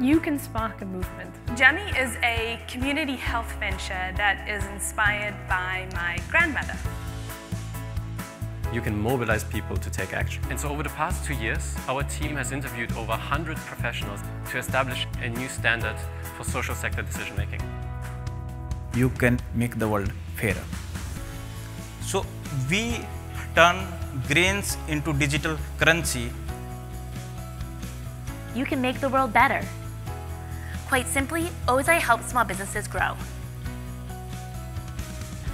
you can spark a movement. Gemmy is a community health venture that is inspired by my grandmother. You can mobilize people to take action. And so over the past two years, our team has interviewed over 100 professionals to establish a new standard for social sector decision making. You can make the world fairer. So we turn grains into digital currency. You can make the world better. Quite simply, Ozai helps small businesses grow.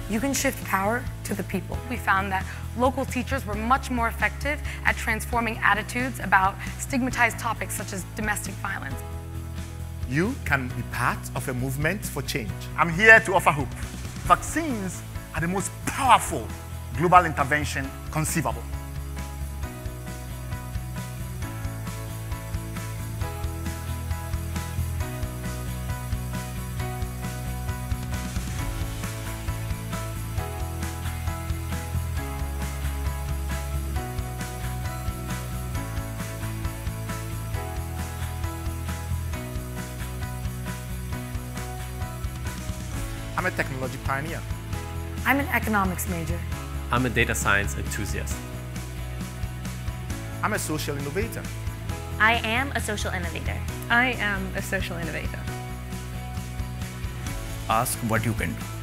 You can shift power to the people. We found that local teachers were much more effective at transforming attitudes about stigmatized topics such as domestic violence. You can be part of a movement for change. I'm here to offer hope. Vaccines are the most powerful global intervention conceivable. I'm a technology pioneer. I'm an economics major. I'm a data science enthusiast. I'm a social innovator. I am a social innovator. I am a social innovator. Ask what you can do.